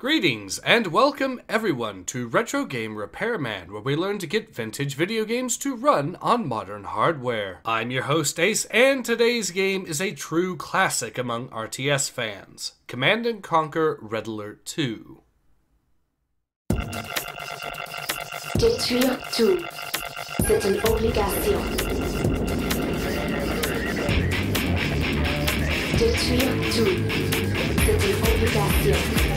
Greetings and welcome everyone to Retro Game Repairman, where we learn to get vintage video games to run on modern hardware. I'm your host Ace, and today's game is a true classic among RTS fans Command and Conquer Red Alert 2. Détruire tout. C'est une obligation. Détruire tout. C'est une obligation.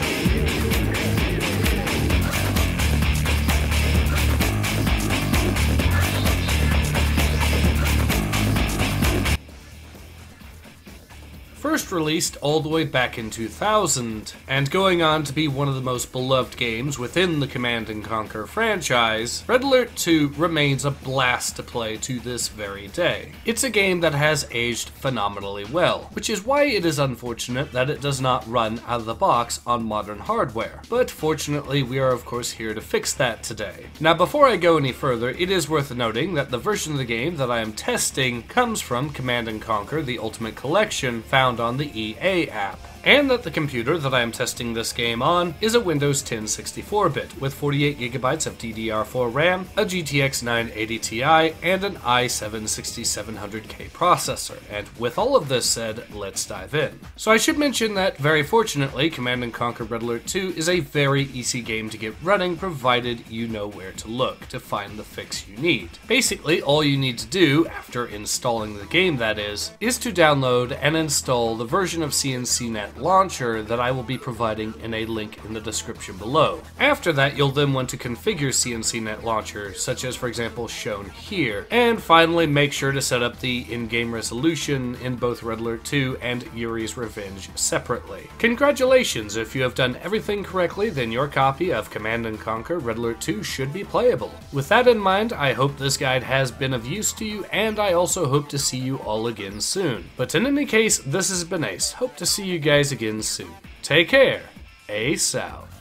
First released all the way back in 2000, and going on to be one of the most beloved games within the Command & Conquer franchise, Red Alert 2 remains a blast to play to this very day. It's a game that has aged phenomenally well, which is why it is unfortunate that it does not run out of the box on modern hardware. But fortunately, we are of course here to fix that today. Now before I go any further, it is worth noting that the version of the game that I am testing comes from Command & Conquer The Ultimate Collection found found on the EA app and that the computer that I am testing this game on is a Windows 10 64-bit with 48GB of DDR4 RAM, a GTX 980 Ti, and an i7-6700K processor. And with all of this said, let's dive in. So I should mention that, very fortunately, Command & Conquer Red Alert 2 is a very easy game to get running provided you know where to look to find the fix you need. Basically, all you need to do, after installing the game that is, is to download and install the version of CNCNet launcher that I will be providing in a link in the description below. After that, you'll then want to configure CNCNet launcher, such as for example shown here. And finally, make sure to set up the in-game resolution in both Red Alert 2 and Yuri's Revenge separately. Congratulations, if you have done everything correctly, then your copy of Command & Conquer Red Alert 2 should be playable. With that in mind, I hope this guide has been of use to you, and I also hope to see you all again soon. But in any case, this has been Ace. Hope to see you guys guys again soon. Take care. Ace out.